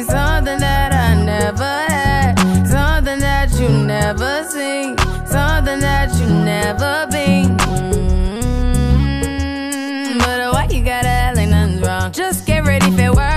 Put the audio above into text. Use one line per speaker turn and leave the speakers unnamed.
Something that I never had, something that you never seen, something that you never been. Mm -hmm. But why you gotta act like nothing's wrong? Just get ready for work.